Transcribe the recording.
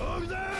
Over there!